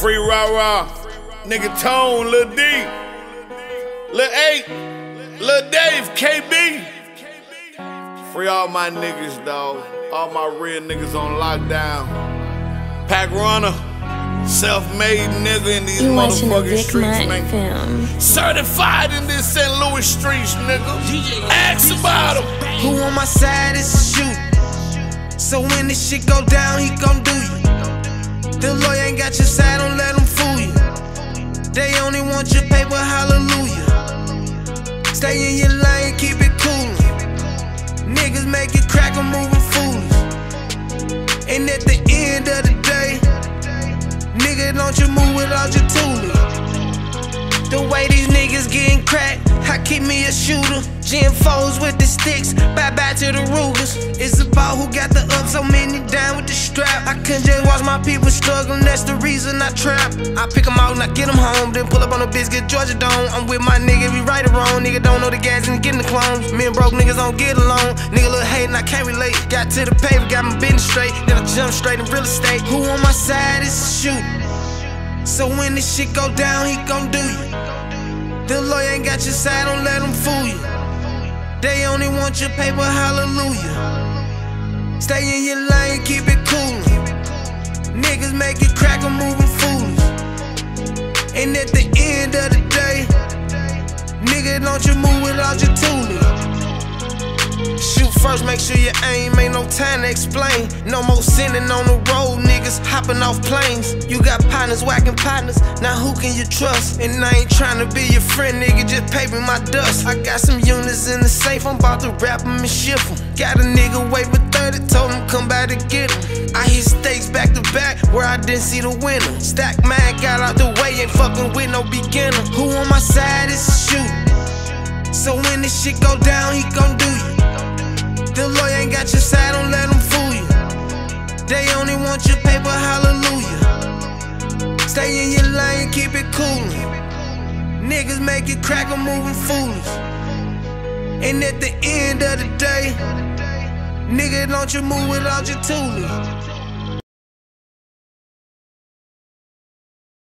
Free Rah Rah. Nigga Tone, Lil D. Lil 8. Lil Dave, KB. Free all my niggas, dawg. All my real niggas on lockdown. Paccrunna. Self-made nigga in these You watching a motherfucking Vic streets, man. film. Certified in this St. Louis streets, nigga. Ask about him. Who on my side is a shoot. So when this shit go down, he gon' do you. The lawyer ain't got your side, don't let him fool you. They only want your paper, hallelujah. Stay in your lane, keep it cool. Niggas make it crack, I'm moving foolish. And at the end of the day, nigga, don't you move without your tooling. The way these niggas getting cracked, I keep me a shooter. Gin foes with the sticks, bye bye to the Rugers. It's about who got the up, so many down with I couldn't just watch my people struggling, that's the reason I trap. I pick 'em out and I get 'em home, then pull up on the bitch, get Georgia Dome. I'm with my nigga, we right or wrong. Nigga don't know the gas and getting the clones. Me and broke niggas don't get along. Nigga look hating, I can't relate. Got to the paper, got my business straight, then I jump straight in real estate. Who on my side is shoot. So when this shit go down, he gon' do you. The lawyer ain't got your side, don't let him fool you. They only want your paper, hallelujah. Stay in your lane, keep And at the end of the day, nigga, don't you move without your. Shoot first, make sure you aim, ain't no time to explain. No more sinning on the road, niggas hopping off planes. You got partners whacking partners, now who can you trust? And I ain't trying to be your friend, nigga, just pay me my dust. I got some units in the safe, I'm about to wrap them and ship them. Got a nigga wait for 30, told him come back to get him. Where I didn't see the winner. Stack man got out the way, ain't fucking with no beginner. Who on my side is a shoot. So when this shit go down, he gon' do you. The lawyer ain't got your side, don't let him fool you. They only want your paper, hallelujah. Stay in your lane, keep it cool. Niggas make it crack, I'm moving foolish. And at the end of the day, nigga, don't you move without your tooling.